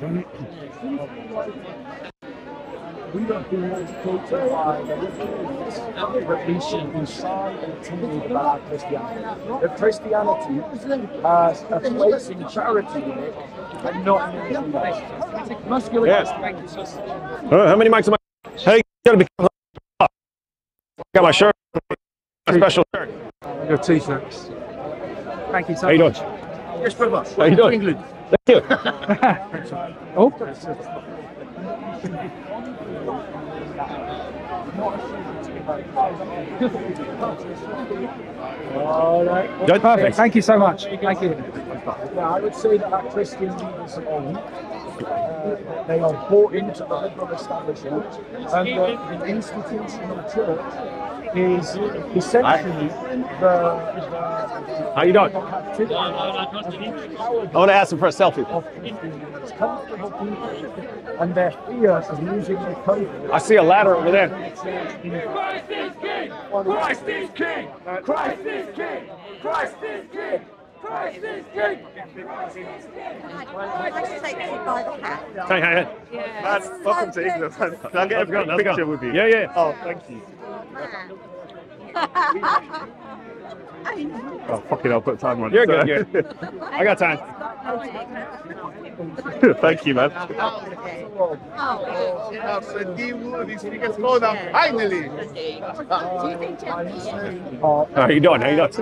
We have been educated by that we should be shy and timid about Christianity. That Christianity has a place in charity in it and not in anything else. Muscular Yes. Uh, how many mics am I? Hey, gotta be. Got my shirt. My special shirt. Your t-shirts. Thank you so How you doing? much. Yes, brother. How you doing? England. Thank you. Oh. All right. Good. Perfect. Thank you so much. Thank you. Yeah, I would say that our Christian leaders own. Uh, they are bought into the liberal establishment, and the, the institutional church is essentially the, How you doing? the captivity I want to ask him for a selfie. of Christians, comfortable people, and their fear of losing their country. I see a ladder over there. Christ is king! Christ is king! Christ is king! Christ is king! Christ is king! Hey, hey, hey. Man, welcome to England. man. Can I get a Let's go, quick let's go. picture with you? Yeah, yeah. Oh, thank you. Oh, fucking hell, put time on. You're good, you're I got time. thank you, man. Oh, Finally! How you doing? How you doing?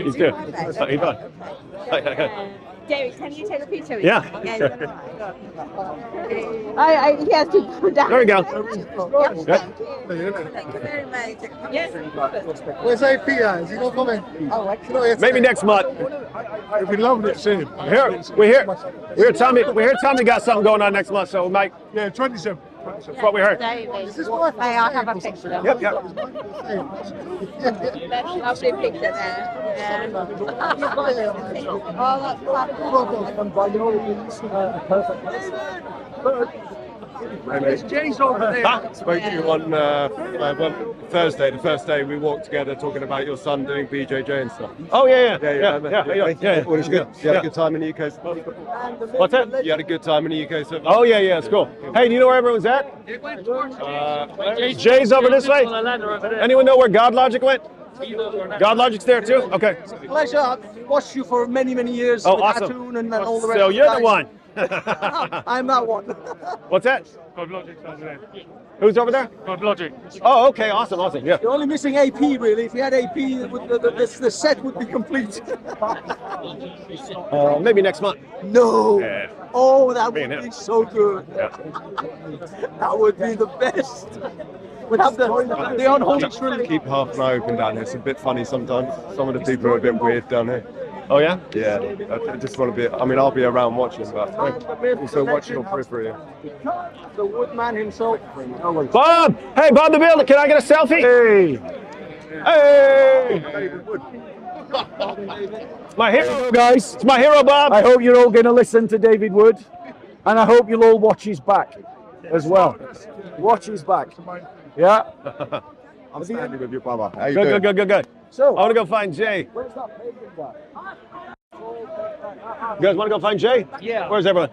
He's good. How you doing? David, can you take a picture? with Yeah. me? I, I, he has to go down. There we go. Yes, Good. thank you. Thank you very much. Yes. Where's AP? Is he not coming? Oh, actually. Maybe next month. It'd be lovely to see him. Here, we hear, we hear Tommy, we hear Tommy got something going on next month, so we might. Yeah, 27. That's what we heard. David. May I have a picture? Yep, yep. That's a lovely picture there. Yeah. oh, that's fabulous. And by no means uh, a perfect person. Huh? Spoke to you on uh, uh, well, Thursday, the first day we walked together talking about your son doing BJJ and stuff. Oh yeah, yeah, Yeah, yeah, yeah, yeah. How you doing? yeah. yeah, All is good. You had Yeah. a good time in the UK. so- What's that? You had a good time in the UK. So Oh yeah, yeah, it's cool. Hey, do you know where everyone's at? uh, Jay's over this way. Anyone know where God Logic went? God Logic's there too. Okay. pleasure. I've watched you for many, many years Oh, with awesome. And, and all the rest. So you're the guys. one. I'm that one. What's that? God Logic over there. Who's over there? God Logic. Oh, okay, awesome, awesome. Yeah. You're only missing AP, really. If you had AP, the, the, the, the, the set would be complete. Uh, maybe next month. no. Yeah. Oh, that would be so good. Yeah. that would be the best. We'd have the, the unholy trinity. keep half an eye open down here. It's a bit funny sometimes. Some of the people are a bit weird down here. Oh yeah. Yeah, I I just want to be. I mean, I'll be around watching, but also watch your periphery. The woodman himself. Bob. Hey, Bob the Builder. Can I get a selfie? Hey. Hey. My hero, guys. It's my hero, Bob. I hope you're all going to listen to David Wood, and I hope you'll all watch his back as well. Watch his back. Yeah. I'm standing with your brother. How you Good, doing? good, good, good, good. So, I want to go find Jay. where's that pagan guy? You guys want to go find Jay? Yeah. Where's everyone?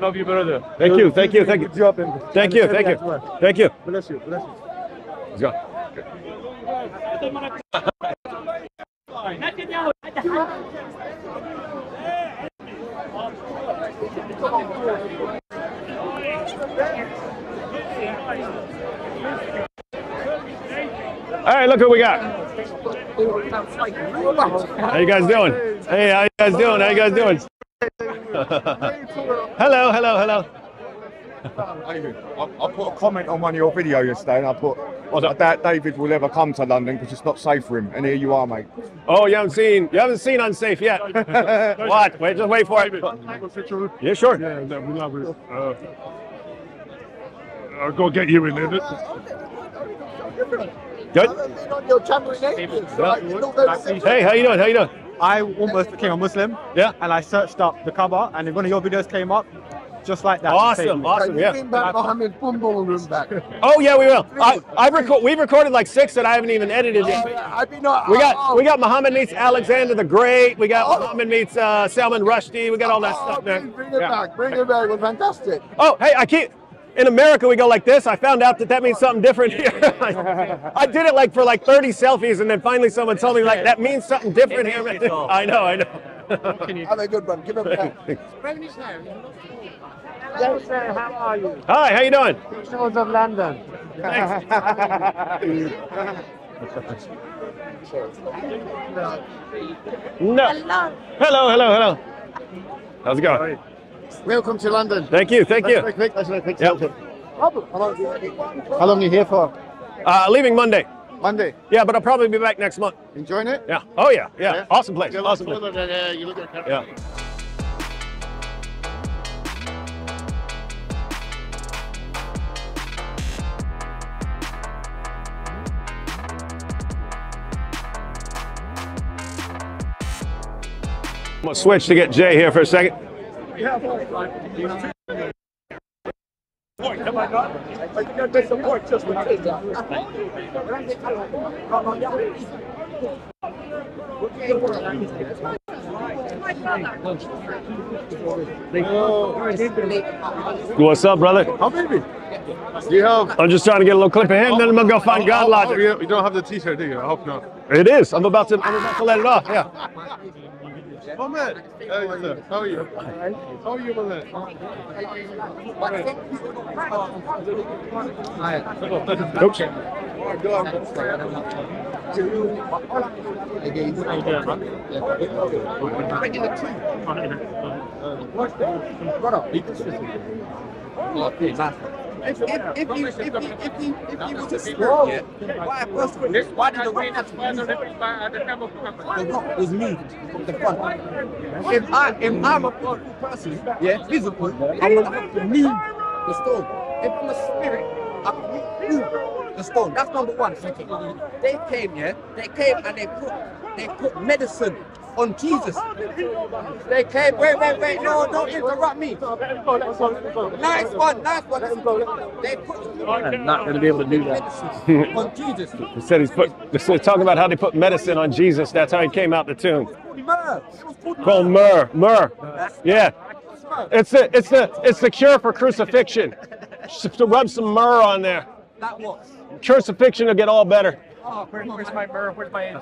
Love you, brother. Thank you, thank you, thank you. Good job, Ian. Thank you, thank you, thank you. Bless you, bless you. Let's go. All right, look who we got. How you guys doing? Hey, how you guys doing? How you guys doing? hello, hello, hello. I, I put a comment on one of your videos yesterday and I put, What's I up? doubt David will ever come to London because it's not safe for him. And here you are, mate. Oh, you haven't seen you haven't seen Unsafe yet. what? Wait, just wait for it. Yeah, sure. Yeah, no, we love it. Uh, I'll go get you in there. Good. on your channel in ages. Like, you know, those- Hey, how you doing? How you doing? I almost became a Muslim Yeah. and I searched up the Kaaba and one of your videos came up Just like that. Awesome, awesome, yeah. Bring back Mohammed Bumble room back. Oh yeah, we will. I, I've reco- we've recorded like six that I haven't even edited yet. I'd be not. We got oh, we got Muhammad meets Alexander the Great. We got Muhammad meets uh, Salman Rushdie. We got all that oh, stuff, bring, man. bring it Yeah. back. Bring it back. It was fantastic. Oh, hey, I keep. In America, we go like this. I found out that that means something different here. I, I did it like for like 30 selfies, and then finally someone told me like that means something different here. I know, I know. Have a good one. Give it back. Hi, how are you doing? Shores of London. No. Hello. Hello, hello, hello. How's it going? Welcome to London. Thank you, thank you. Very quick. Let's very quick. Yep. How long, how long are you here for? Uh, leaving Monday. Monday. Yeah, but I'll probably be back next month. Enjoying it? Yeah. Oh yeah, yeah. Yeah. Awesome place. Awesome place. than, uh, you look at. Yeah. I'm gonna switch to get Jay here for a second. What's up, brother? How baby? You have? I'm just trying to get a little clip of him, then I'm gonna go find God Oh, oh Logic. you you don't have the T-shirt, do you? I hope not. It is. I'm about to. I'm about to let it off. Yeah. Oh hey, sir. how are you? How are you, my man? Oops. If, if, if, if, you, if, you, if, you, if you was a spirit, yeah, why, first, why did the rock have to move? The rock was moved from the front. If, I, if I'm a powerful person, yeah, I'm going to have to move the stone. If I'm a spirit, I can move the stone. That's number one. Second, they came, yeah, they came and they put, they put medicine on Jesus. They came, wait, wait, wait, no, don't interrupt me. Nice one, nice one. They put I'm not gonna be able to do that. on Jesus. He said he's put. They're talking about how they put medicine on Jesus. That's how he came out the tomb. Myrrh. Called myrrh. Myrrh. Yeah. It's the it's the it's the cure for crucifixion. Just to rub some myrrh on there. That was. Crucifixion will get all better. Oh, where, where's my myrrh? Where's my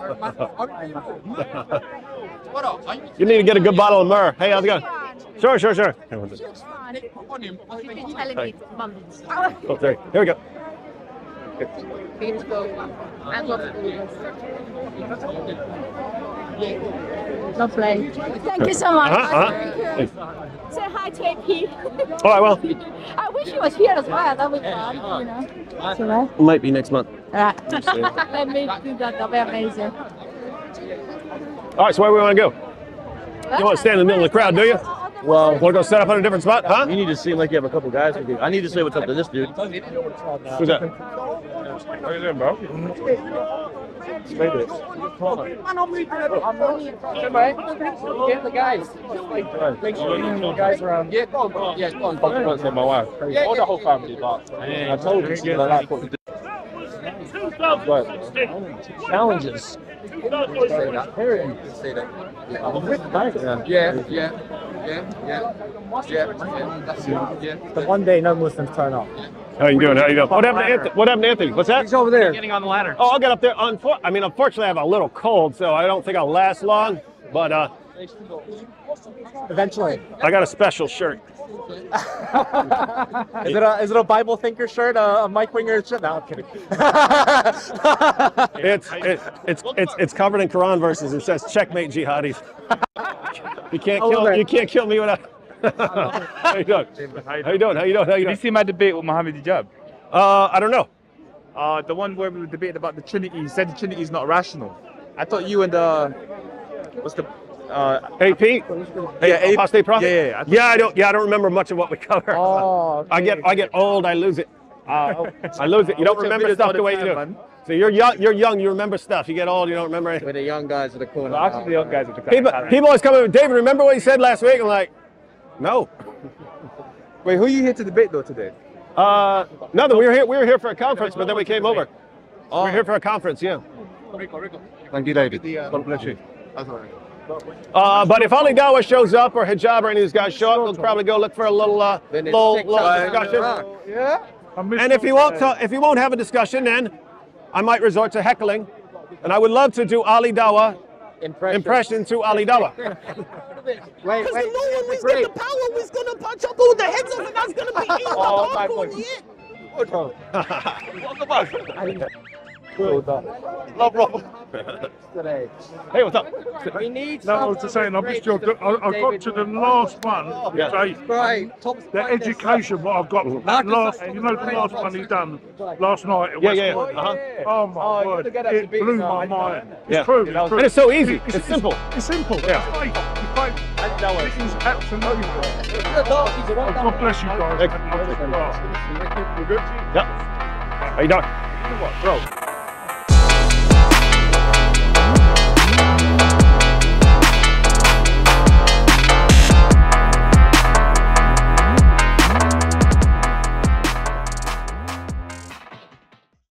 What up? Are you You need to get a good bottle of myrrh. Hey, how's it going? Sure, sure, sure. on him? You've been telling me for months. Oh, sorry. Here we go. And Lovely. Thank you so much. Uh-huh, uh-huh. very good. Say hi to AP. All right, well, I wish he was here as well. That would be fun, you know. It's all right. might be next month. Right. Let me do that. That'll be amazing. All right, so where do we want to go? You want to uh, stand in the middle of the crowd, do you? Well, Want to go set up on a different spot, huh? you need to seem like you have a couple guys with you. I need to say what's up to this dude. Who's that? How you doing, bro? Get the guys. Make sure you the guys around. Yeah, go on. Yeah, go on. Go on. my wife. All the whole family, but I told you she like what to Challenges. Say that. Say that. Yeah, yeah, yeah, yeah, yeah, yeah. That's it. Yeah. But one day, no Muslims turn up. How you doing? How you doing? What happened to Anthony? What happened to Anthony? What's that? He's over there. Getting on the ladder. Oh, I'll get up there. Unfor- I mean, unfortunately, I have a little cold, so I don't think I'll last long. But uh, Eventually. I got a special shirt. Is it a is it a Bible thinker shirt? A, a Mike Winger shirt? No, I'm kidding. It's it, it's it's it's covered in Quran verses. It says "Checkmate, jihadis." You can't kill you can't kill me without. How you doing? How you doing? How you doing? How you Did you see my debate with Mohammed Hijab? Uh, I don't know. Uh, the one where we were debating about the Trinity. He said the Trinity is not rational. I thought you and uh, what's the uh, AP. yeah, A- Apostate prophet. Yeah, yeah. I Yeah, I don't. Yeah, I don't remember much of what we cover. Oh, I get I get old. I lose it. Uh, I lose it. You don't remember stuff the the way you do. man. So you're young. You're young. You remember stuff. You get old. You don't remember anything. With the young guys in the corner. Well, actually, the young guys at the People, people always come in. David, remember what you said last week? I'm like, no. Wait, who are you here to debate though today? Uh, nothing. We were here. We were here for a conference, but then we came over. Oh. We are here for a conference. Yeah. Thank you, David. God bless you. Uh, but if Ali Dawah shows up or Hijab or any of these guys show up, we'll probably go look for a little, uh, little, little discussion. Yeah. And if he won't, ta- if he won't have a discussion, then I might resort to heckling, and I would love to do Ali Dawah Impression. impression to Ali Dawah. Wait, Because wait. the no one here's was the got the break. power was gonna punch up all the heads off and that's gonna be it. Oh, my Hardcore God. yet. Love, bro. Today. Hey, what's up? We need No, I was just saying, I missed your. I, I got to the last one. Yeah. Say, Right, top the education, what I've got. That last, you know, the last one he done last night. At Yeah, West yeah, Point? uh-huh. Oh my Oh, you're word! gonna get us to It beat blew us, my I know. mind. It's Yeah. true. It's true. And it's so easy. It's simple. It's simple. Yeah. It's fake. It's fake. This is absolutely. Right. God bless you guys. Thank Well, Yep. How you doing? you know what, bro?